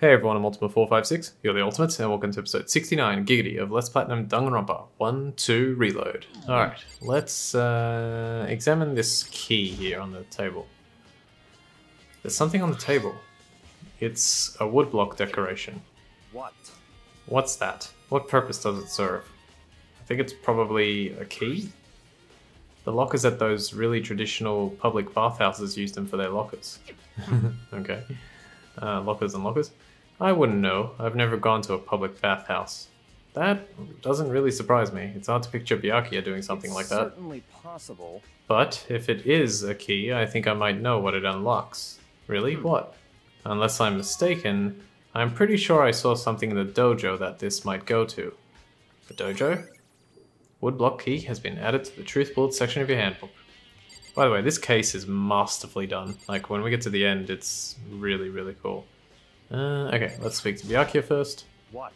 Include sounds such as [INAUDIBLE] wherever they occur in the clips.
Hey everyone, I'm Ultima456, you're the Ultimates, and welcome to episode 69, Giggity, of Let's Platinum Danganronpa 1, 2, Reload. Alright, let's uh, examine this key here on the table. There's something on the table. It's a woodblock decoration. What? What's that? What purpose does it serve? I think it's probably a key? The lockers at those really traditional public bathhouses use them for their lockers. [LAUGHS] okay. Uh, lockers and lockers. I wouldn't know. I've never gone to a public bathhouse. That doesn't really surprise me. It's hard to picture Byakuya doing something It's like that. Certainly possible. But if it is a key, I think I might know what it unlocks. Really? Hmm. What? Unless I'm mistaken, I'm pretty sure I saw something in the dojo that this might go to. The dojo? Woodblock key has been added to the truth bullet section of your handbook. By the way, this case is masterfully done. Like, when we get to the end, it's really, really cool. Uh, okay, let's speak to Byakuya first. What?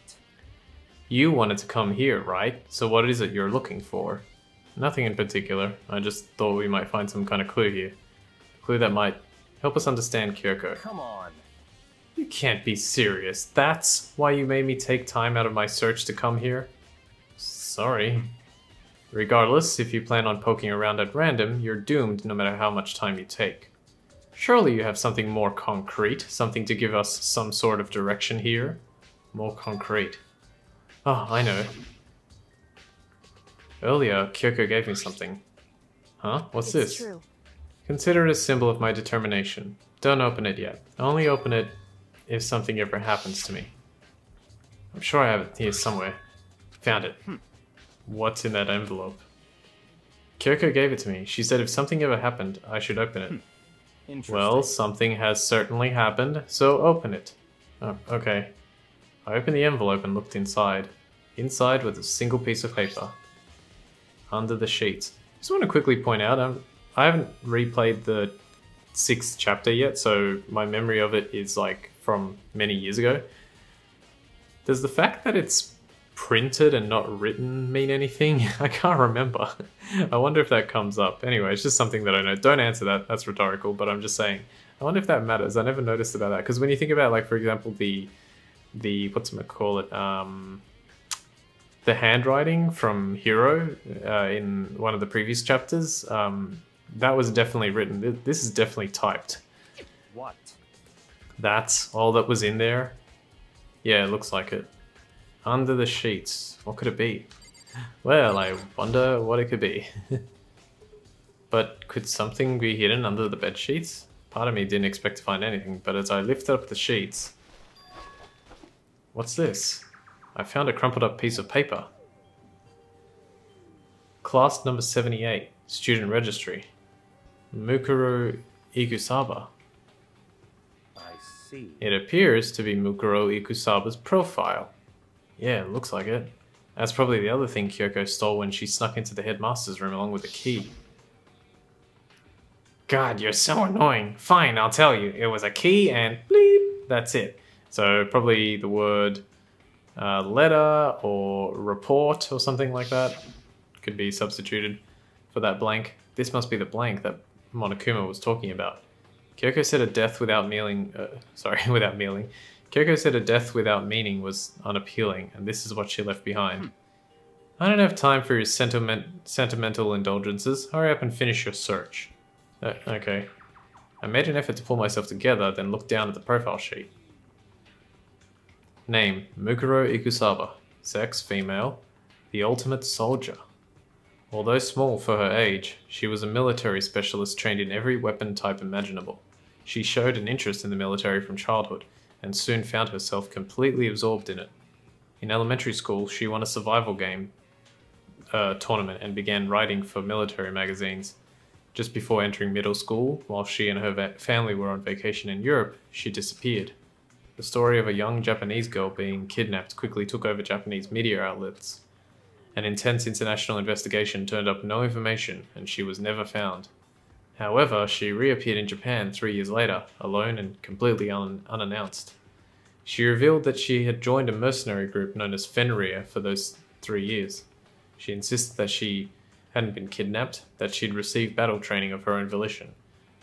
You wanted to come here, right? So what is it you're looking for? Nothing in particular. I just thought we might find some kind of clue here. A clue that might help us understand Kyoko. Come on. You can't be serious. That's why you made me take time out of my search to come here? Sorry. Regardless, if you plan on poking around at random, you're doomed no matter how much time you take. Surely you have something more concrete, something to give us some sort of direction here? More concrete. Oh, I know. Earlier, Kyoko gave me something. Huh? What's it's this? true. Consider it a symbol of my determination. Don't open it yet. Only open it if something ever happens to me. I'm sure I have it here somewhere. Found it. Hmm. What's in that envelope? Kyoko gave it to me. She said if something ever happened, I should open it. Hmm. Interesting. Well, something has certainly happened, so open it. Oh, okay. I opened the envelope and looked inside. Inside was a single piece of paper. Under the sheets. Just want to quickly point out, um, I haven't replayed the sixth chapter yet, so my memory of it is like from many years ago. Does the fact that it's printed and not written mean anything? [LAUGHS] I can't remember. I wonder if that comes up. Anyway, it's just something that I know. Don't answer that. That's rhetorical, but I'm just saying. I wonder if that matters. I never noticed about that because when you think about like for example the the what's it call it um the handwriting from Hero uh, in one of the previous chapters um that was definitely written. This is definitely typed. What? That's all that was in there. Yeah, it looks like it. Under the sheets. What could it be? Well, I wonder what it could be. [LAUGHS] but could something be hidden under the bed sheets? Part of me didn't expect to find anything, but as I lifted up the sheets. What's this? I found a crumpled up piece of paper. Class number 78, student registry. Mukuro Ikusaba. I see. It appears to be Mukuro Ikusaba's profile. Yeah, looks like it. That's probably the other thing Kyoko stole when she snuck into the headmaster's room along with the key. God, you're so annoying. Fine, I'll tell you. It was a key and bleep, that's it. So probably the word uh, letter or report or something like that could be substituted for that blank. This must be the blank that Monokuma was talking about. Kyoko said a death without meaning. Uh, sorry, [LAUGHS] without meaning. Kyoko said a death without meaning was unappealing, and this is what she left behind. I don't have time for your sentiment, sentimental indulgences. Hurry up and finish your search. Uh, okay. I made an effort to pull myself together, then looked down at the profile sheet. Name Mukuro Ikusaba. Sex female. The ultimate soldier. Although small for her age, she was a military specialist trained in every weapon type imaginable. She showed an interest in the military from childhood, and soon found herself completely absorbed in it. In elementary school, she won a survival game uh, tournament and began writing for military magazines. Just before entering middle school, while she and her family were on vacation in Europe, she disappeared. The story of a young Japanese girl being kidnapped quickly took over Japanese media outlets. An intense international investigation turned up no information, and she was never found. However, she reappeared in Japan three years later, alone and completely un- unannounced. She revealed that she had joined a mercenary group known as Fenrir for those three years. She insisted that she hadn't been kidnapped, that she'd received battle training of her own volition.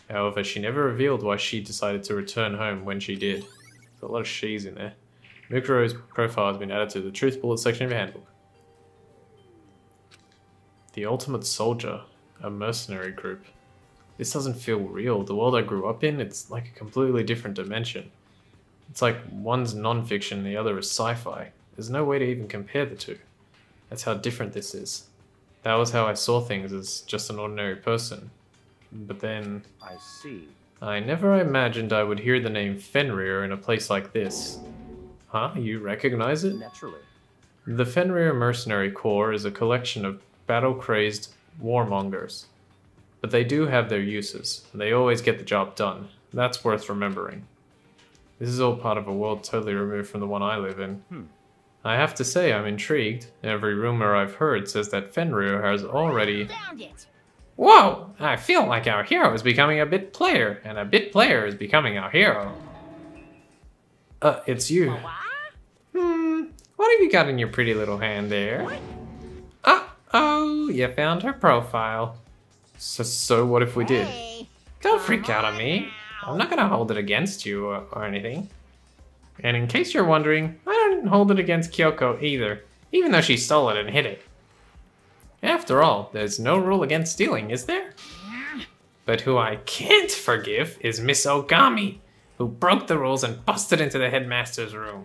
However, she never revealed why she decided to return home when she did. There's a lot of she's in there. Mukuro's profile has been added to the truth bullet section of your handbook. The Ultimate Soldier, a mercenary group. This doesn't feel real. The world I grew up in, it's like a completely different dimension. It's like one's non-fiction, the other is sci-fi. There's no way to even compare the two. That's how different this is. That was how I saw things as just an ordinary person. But then, I see. I never imagined I would hear the name Fenrir in a place like this. Huh? You recognize it? Naturally. The Fenrir Mercenary Corps is a collection of battle crazed warmongers. But they do have their uses, and they always get the job done. That's worth remembering. This is all part of a world totally removed from the one I live in. Hmm. I have to say, I'm intrigued. Every rumor I've heard says that Fenrir has already. Found it. Whoa! I feel like our hero is becoming a bit player, and a bit player is becoming our hero. Uh, it's you. What? Hmm, what have you got in your pretty little hand there? Uh oh, you found her profile. So, so what if we did? Hey. Don't freak out on me. I'm not gonna hold it against you or, or anything. And in case you're wondering, I don't hold it against Kyoko either, even though she stole it and hid it. After all, there's no rule against stealing, is there? But who I can't forgive is Miss Ogami, who broke the rules and busted into the headmaster's room.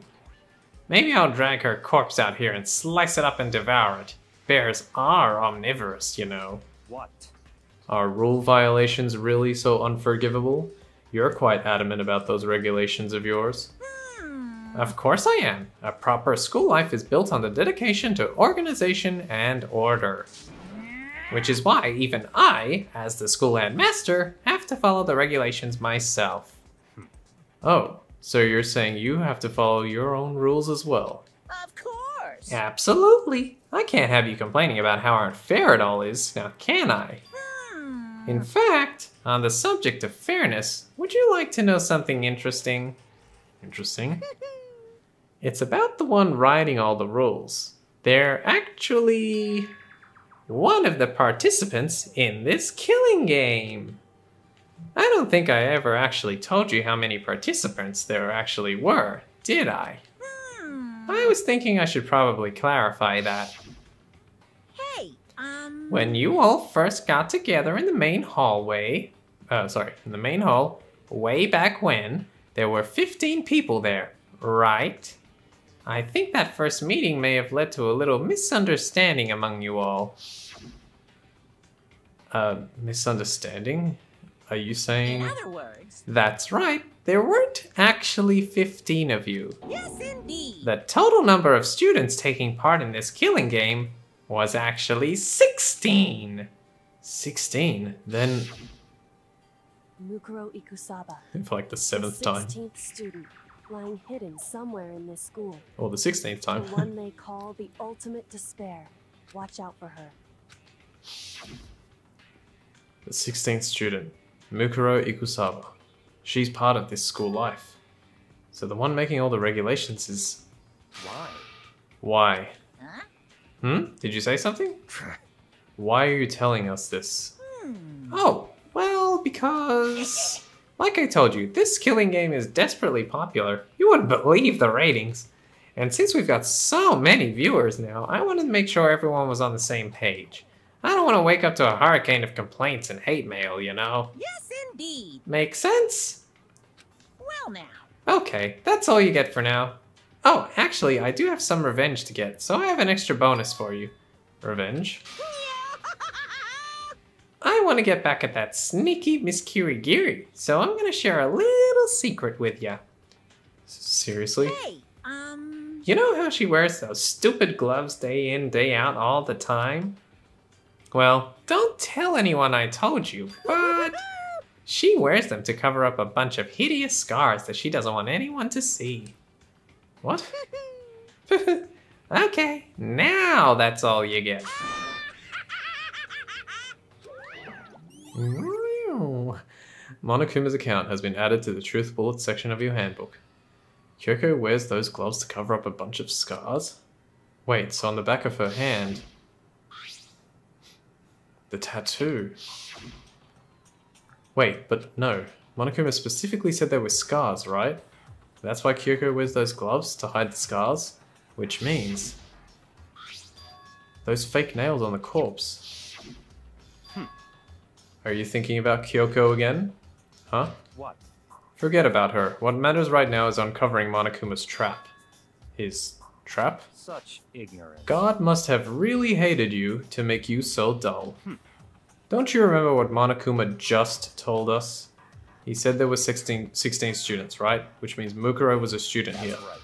Maybe I'll drag her corpse out here and slice it up and devour it. Bears are omnivorous, you know. What? Are rule violations really so unforgivable? You're quite adamant about those regulations of yours. Hmm. Of course I am. A proper school life is built on the dedication to organization and order. Which is why even I, as the school headmaster, have to follow the regulations myself. Oh, so you're saying you have to follow your own rules as well? Of course. Absolutely. I can't have you complaining about how unfair it all is, now can I? In fact, on the subject of fairness, would you like to know something interesting? Interesting? [LAUGHS] It's about the one writing all the rules. They're actually one of the participants in this killing game. I don't think I ever actually told you how many participants there actually were, did I? Hmm. I was thinking I should probably clarify that. When you all first got together in the main hallway, uh, sorry, in the main hall, way back when, there were 15 people there, right? I think that first meeting may have led to a little misunderstanding among you all. Uh, misunderstanding? Are you saying? In other words, That's right, there weren't actually 15 of you. yes, indeed. The total number of students taking part in this killing game was actually 16. 16? Then, Mukuro Ikusaba, [LAUGHS] for like the the seventh time. 16th student, lying hidden somewhere in this school. Or the 16th time. The one [LAUGHS] they call the ultimate despair. Watch out for her. the 16th student, Mukuro Ikusaba. She's part of this school life. So the one making all the regulations is. Why? Why? Huh? Hmm? Did you say something? [LAUGHS] Why are you telling us this? Hmm. Oh, well, because. Like I told you, this killing game is desperately popular. You wouldn't believe the ratings. And since we've got so many viewers now, I wanted to make sure everyone was on the same page. I don't want to wake up to a hurricane of complaints and hate mail, you know? Yes, indeed. Make sense? Well, now. Okay, that's all you get for now. Oh, actually, I do have some revenge to get, so I have an extra bonus for you. Revenge? [LAUGHS] I want to get back at that sneaky Miss Kirigiri, so I'm going to share a little secret with ya. Seriously? hey, um. You know how she wears those stupid gloves day in, day out all the time? Well, don't tell anyone I told you, but [LAUGHS] she wears them to cover up a bunch of hideous scars that she doesn't want anyone to see. What? okay, now that's all you get. Monokuma's account has been added to the Truth Bullet section of your handbook. Kyoko wears those gloves to cover up a bunch of scars? Wait, so on the back of her hand. The tattoo. Wait, but no. Monokuma specifically said there were scars, right? That's why Kyoko wears those gloves to hide the scars, which means those fake nails on the corpse. Hmm. Are you thinking about Kyoko again? Huh? What? Forget about her. What matters right now is uncovering Monokuma's trap. His trap? Such ignorance. God must have really hated you to make you so dull. Hmm. Don't you remember what Monokuma just told us? He said there were 16, 16 students, right? Which means Mukuro was a student That's here. right.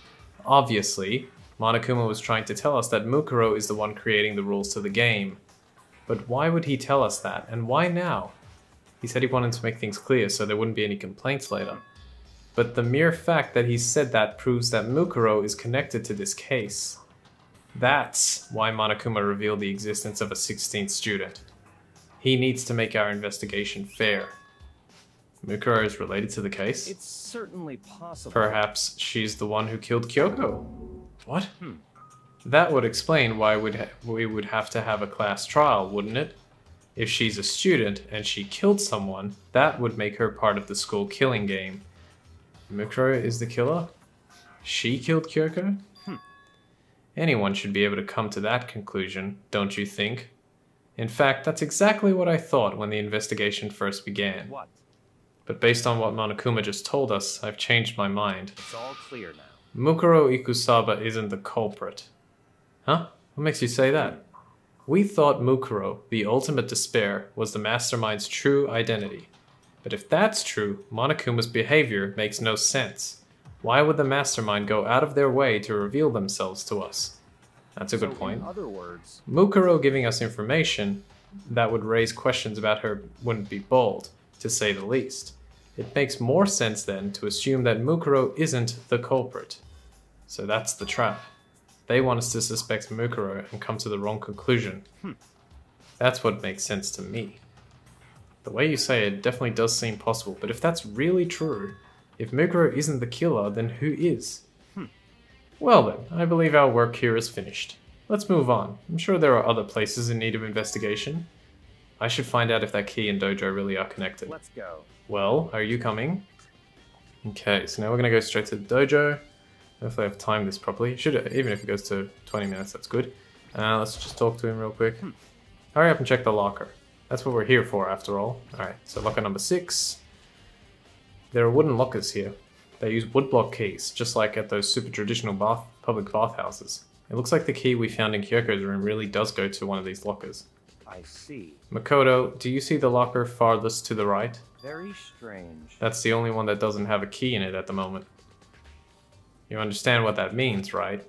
Obviously, Monokuma was trying to tell us that Mukuro is the one creating the rules to the game. But why would he tell us that, and why now? He said he wanted to make things clear so there wouldn't be any complaints later. But the mere fact that he said that proves that Mukuro is connected to this case. That's why Monokuma revealed the existence of a 16th student. He needs to make our investigation fair. Mukuro is related to the case? It's certainly possible. Perhaps she's the one who killed Kyoko. What? Hmm. That would explain why we'd ha- we would have to have a class trial, wouldn't it? If she's a student and she killed someone, that would make her part of the school killing game. Mukuro is the killer? She killed Kyoko? Hmm. Anyone should be able to come to that conclusion, don't you think? In fact, that's exactly what I thought when the investigation first began. What? But based on what Monokuma just told us, I've changed my mind. It's all clear now. Mukuro Ikusaba isn't the culprit. Huh? What makes you say that? We thought Mukuro, the ultimate despair, was the mastermind's true identity. But if that's true, Monokuma's behavior makes no sense. Why would the mastermind go out of their way to reveal themselves to us? That's a good So, point. In other words, Mukuro giving us information that would raise questions about her wouldn't be bold, to say the least. It makes more sense then to assume that Mukuro isn't the culprit. So that's the trap. They want us to suspect Mukuro and come to the wrong conclusion. Hmm. That's what makes sense to me. The way you say it definitely does seem possible, but if that's really true, if Mukuro isn't the killer, then who is? Hmm. Well then, I believe our work here is finished. Let's move on. I'm sure there are other places in need of investigation. I should find out if that key and dojo really are connected. let's go. Well, are you coming? Okay, so now we're gonna go straight to the dojo. Hopefully I've timed this properly. Should it, even if it goes to 20 minutes, that's good. Uh, let's just talk to him real quick. Hurry up and check the locker. That's what we're here for, after all. Alright, so locker number six. There are wooden lockers here. They use woodblock keys, just like at those super traditional bath public bathhouses. It looks like the key we found in Kyoko's room really does go to one of these lockers. I see. Makoto, do you see the locker farthest to the right? Very strange. That's the only one that doesn't have a key in it at the moment. You understand what that means, right?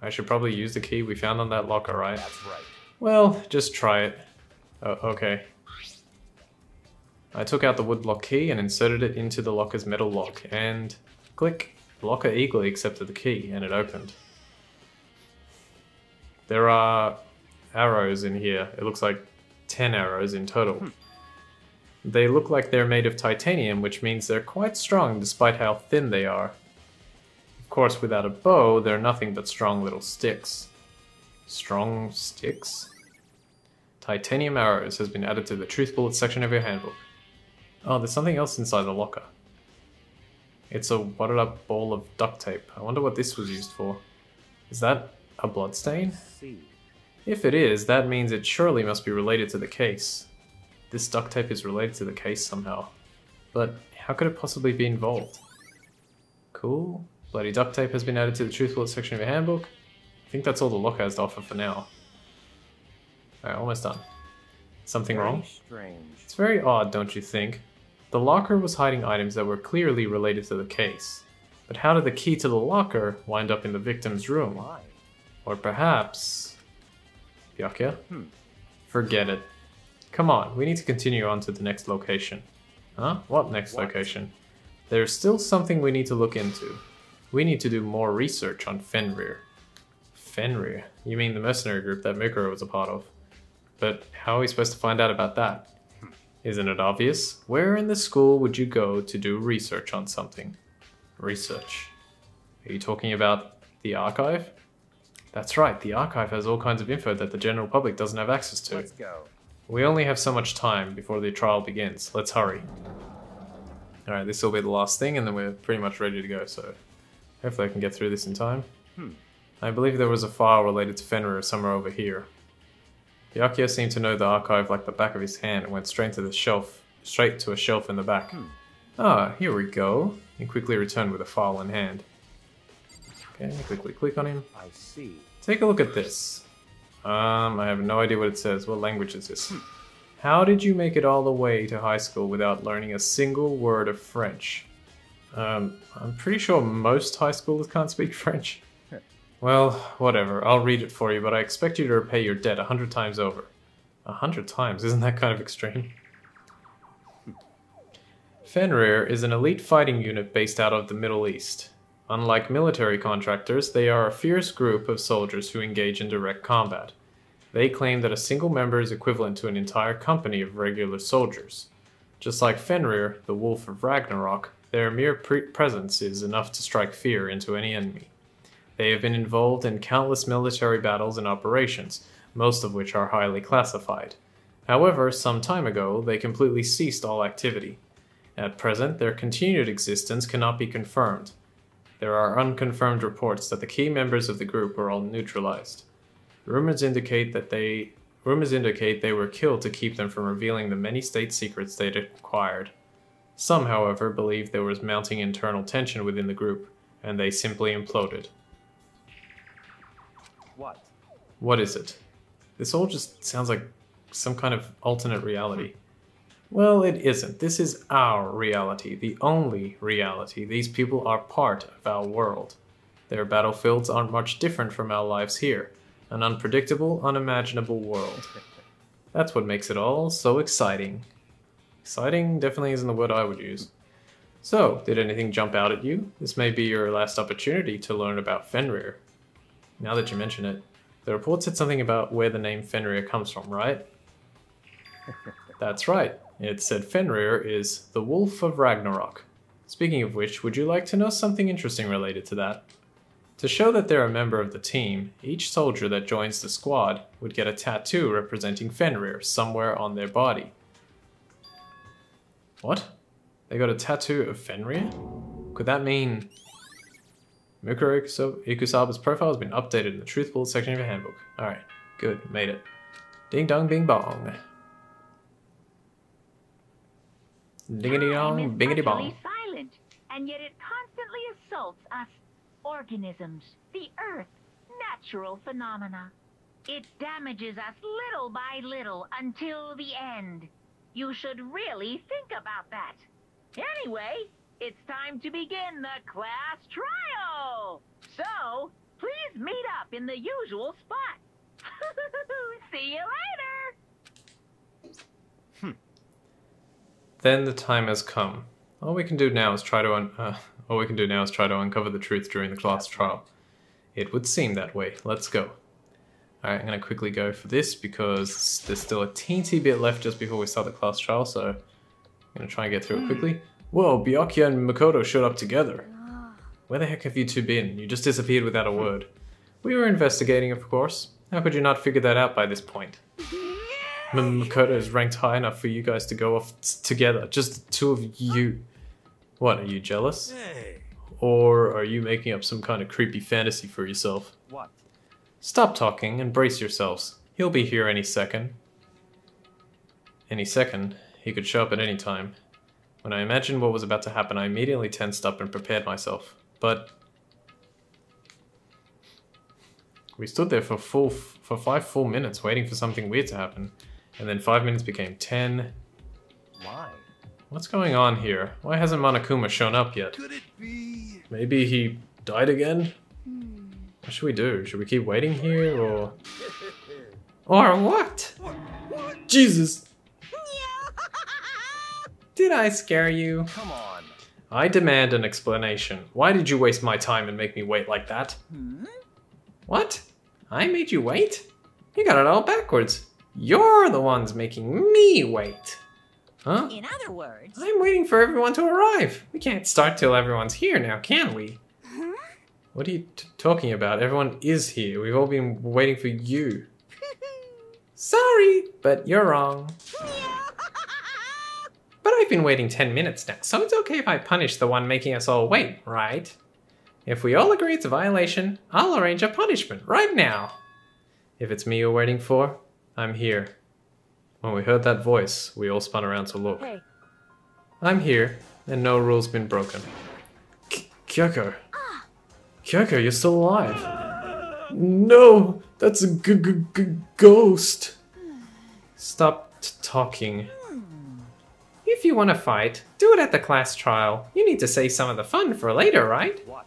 I should probably use the key we found on that locker, right? That's right. Well, just try it. Oh, okay. I took out the woodblock key and inserted it into the locker's metal lock, and click. The locker eagerly accepted the key, and it opened. There are arrows in here. It looks like 10 arrows in total. Hmm. They look like they're made of titanium, which means they're quite strong despite how thin they are. Of course, without a bow, they're nothing but strong little sticks. Strong sticks? Titanium arrows has been added to the truth bullet section of your handbook. Oh, there's something else inside the locker. It's a wadded up ball of duct tape. I wonder what this was used for. Is that a bloodstain? See. If it is, that means it surely must be related to the case. This duct tape is related to the case somehow. But how could it possibly be involved? Cool. Bloody duct tape has been added to the truth bullet section of your handbook. I think that's all the locker has to offer for now. Alright, almost done. Something Very wrong? strange. It's very odd, don't you think? The locker was hiding items that were clearly related to the case. But how did the key to the locker wind up in the victim's room? Why? Or perhaps. Hmm. Forget it. Come on, we need to continue on to the next location. Huh? What next What? location? There's still something we need to look into. We need to do more research on Fenrir. Fenrir? You mean the mercenary group that Mukuro was a part of? But how are we supposed to find out about that? Isn't it obvious? Where in the school would you go to do research on something? Research. Are you talking about the archive? That's right, the archive has all kinds of info that the general public doesn't have access to. Let's go. We only have so much time before the trial begins. Let's hurry. Alright, this will be the last thing, and then we're pretty much ready to go, so Hopefully I can get through this in time. Hmm. I believe there was a file related to Fenrir somewhere over here. The Byakuya seemed to know the archive like the back of his hand and went straight to the shelf, straight to a shelf in the back. Hmm. Ah, here we go. He quickly returned with a file in hand. Okay, quickly click on him. I see. Take a look at this. Um, I have no idea what it says. What language is this? How did you make it all the way to high school without learning a single word of French? Um, I'm pretty sure most high schoolers can't speak [LAUGHS] French. Well, whatever. I'll read it for you, but I expect you to repay your debt a hundred times over. A hundred times? Isn't that kind of extreme? Fenrir is an elite fighting unit based out of the Middle East. Unlike military contractors, they are a fierce group of soldiers who engage in direct combat. They claim that a single member is equivalent to an entire company of regular soldiers. Just like Fenrir, the Wolf of Ragnarok, their mere pre- presence is enough to strike fear into any enemy. They have been involved in countless military battles and operations, most of which are highly classified. However, some time ago, they completely ceased all activity. At present, their continued existence cannot be confirmed. There are unconfirmed reports that the key members of the group were all neutralized. Rumors indicate that they rumors indicate they were killed to keep them from revealing the many state secrets they'd acquired. Some, however, believe there was mounting internal tension within the group, and they simply imploded. What? What is it? This all just sounds like some kind of alternate reality. Well, it isn't. This is our reality, the only reality. These people are part of our world. Their battlefields aren't much different from our lives here. An unpredictable, unimaginable world. That's what makes it all so exciting. Exciting definitely isn't the word I would use. So, did anything jump out at you? This may be your last opportunity to learn about Fenrir. Now that you mention it, the report said something about where the name Fenrir comes from, right? [LAUGHS] That's right. It said Fenrir is the Wolf of Ragnarok. Speaking of which, would you like to know something interesting related to that? To show that they're a member of the team, each soldier that joins the squad would get a tattoo representing Fenrir somewhere on their body. What? They got a tattoo of Fenrir? Could that mean Mukuro Ikusa- Ikusaba's profile has been updated in the Truth Bullet section of your handbook. Alright, good, made it. Ding dong bing bong. Dingity dong, bingity bong. silent, and yet it constantly assaults us organisms, the earth, natural phenomena. It damages us little by little until the end. You should really think about that. Anyway, it's time to begin the class trial. So, please meet up in the usual spot. [LAUGHS] See you later. Then the time has come. All we can do now is try to uh, all we can do now is try to uncover the truth during the class trial. It would seem that way. Let's go. Alright, I'm gonna quickly go for this because there's still a teensy bit left just before we start the class trial, so I'm gonna try and get through it quickly. Whoa, Byakuya and Makoto showed up together. Where the heck have you two been? You just disappeared without a word. We were investigating, of course. How could you not figure that out by this point? Makoto is ranked high enough for you guys to go off t- together. Just the two of you. What, are you jealous? Hey, Or are you making up some kind of creepy fantasy for yourself? What? Stop talking and brace yourselves. He'll be here any second. Any second. He could show up at any time. When I imagined what was about to happen, I immediately tensed up and prepared myself. But we stood there for full for five full minutes waiting for something weird to happen, and then five minutes became ten. Why? What's going on here? Why hasn't Monokuma shown up yet? could it be? Maybe he died again? What should we do? Should we keep waiting here or. [LAUGHS] Or what? Jesus! [LAUGHS] Did I scare you? Come on. I demand an explanation. Why did you waste my time and make me wait like that? Hmm? What? I made you wait? You got it all backwards. You're the ones making me wait. Huh? In other words, I'm waiting for everyone to arrive. We can't start till everyone's here now, can we? What are you t- talking about? Everyone is here. We've all been waiting for you. [LAUGHS] Sorry, but you're wrong. [LAUGHS] But I've been waiting 10 minutes now, so it's okay if I punish the one making us all wait, right? If we all agree it's a violation, I'll arrange a punishment right now. If it's me you're waiting for, I'm here. When we heard that voice, we all spun around to look. Hey, I'm here, and no rule's been broken. K- Kyoko. Kyoko, you're still alive. No, that's a g- g- g- ghost. Stop talking. If you want to fight, do it at the class trial. You need to save some of the fun for later, right? What?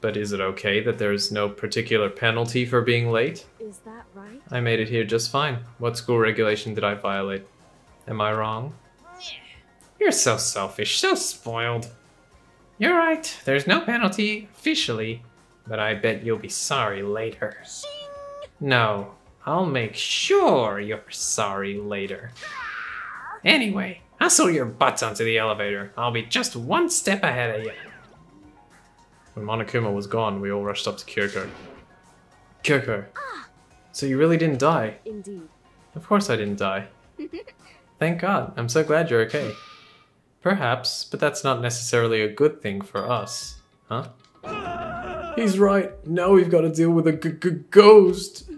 But is it okay that there's no particular penalty for being late? is that right? I made it here just fine. What school regulation did I violate? Am I wrong? You're so selfish, so spoiled. You're right, there's no penalty officially, but I bet you'll be sorry later. No, I'll make sure you're sorry later. Anyway, hustle your butts onto the elevator. I'll be just one step ahead of you. When Monokuma was gone, we all rushed up to Kyoko. Kyoko, so you really didn't die? Indeed. Of course I didn't die. [LAUGHS] Thank God. I'm so glad you're okay. Perhaps, but that's not necessarily a good thing for us. Huh? He's right. Now we've got to deal with a g- g- ghost.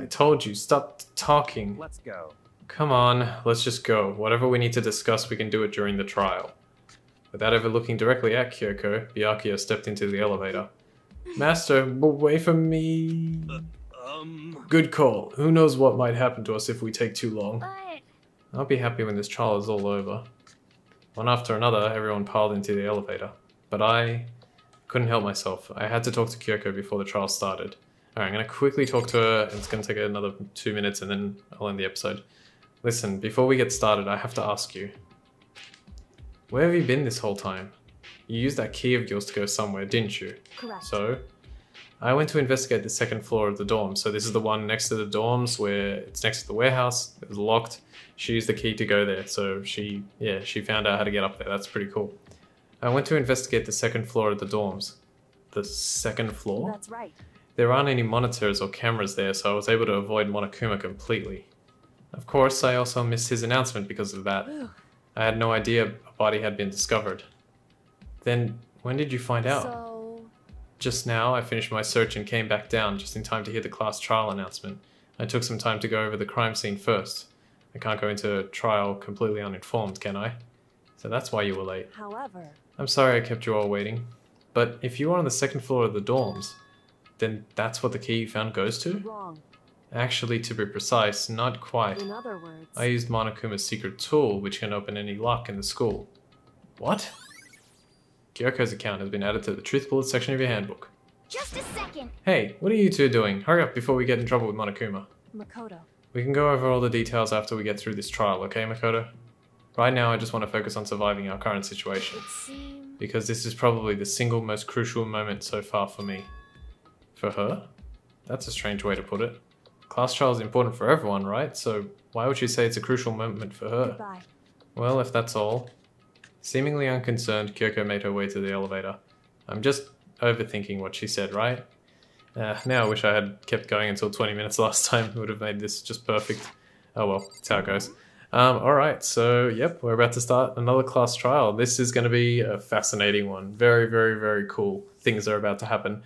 I told you, stop talking. Let's go. Come on, let's just go. Whatever we need to discuss, we can do it during the trial. Without ever looking directly at Kyoko, Byakuya stepped into the elevator. Master, away from me. Um. Good call. Who knows what might happen to us if we take too long. But I'll be happy when this trial is all over. One after another, everyone piled into the elevator. But I couldn't help myself. I had to talk to Kyoko before the trial started. Alright, I'm gonna quickly talk to her, and it's gonna take another two minutes, and then I'll end the episode. Listen, before we get started, I have to ask you. Where have you been this whole time? You used that key of yours to go somewhere, didn't you? Correct. So, I went to investigate the second floor of the dorm. So this is the one next to the dorms where it's next to the warehouse. It was locked. She used the key to go there. So she, yeah, she found out how to get up there. That's pretty cool. I went to investigate the second floor of the dorms. The second floor? That's right. There aren't any monitors or cameras there, so I was able to avoid Monokuma completely. Of course, I also missed his announcement because of that. I had no idea a body had been discovered. Then, when did you find out? So, Just now, I finished my search and came back down just in time to hear the class trial announcement. I took some time to go over the crime scene first. I can't go into a trial completely uninformed, can I? So that's why you were late. however, I'm sorry I kept you all waiting. But if you were on the second floor of the dorms, then that's what the key you found goes to? wrong. Actually, to be precise, not quite. In other words, I used Monokuma's secret tool, which can open any lock in the school. What? Kyoko's account has been added to the truth bullet section of your handbook. just a second. Hey, what are you two doing? Hurry up before we get in trouble with Monokuma. Makoto. We can go over all the details after we get through this trial, okay, Makoto? Right now, I just want to focus on surviving our current situation, It because this is probably the single most crucial moment so far for me. For her? That's a strange way to put it. Class trial is important for everyone, right? So why would you say it's a crucial moment for her? goodbye. Well, if that's all. Seemingly unconcerned, Kyoko made her way to the elevator. I'm just overthinking what she said, right? Uh, now I wish I had kept going until 20 minutes last time. It would have made this just perfect. Oh well, that's how it goes. Um, Alright, so yep, we're about to start another class trial. This is going to be a fascinating one. Very, very, very cool things are about to happen.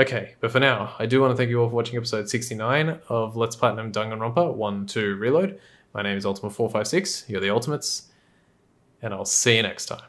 Okay, but for now, I do want to thank you all for watching episode 69 of Let's Platinum Danganronpa 1 2 Reload. My name is Ultima456, you're the Ultimates, and I'll see you next time.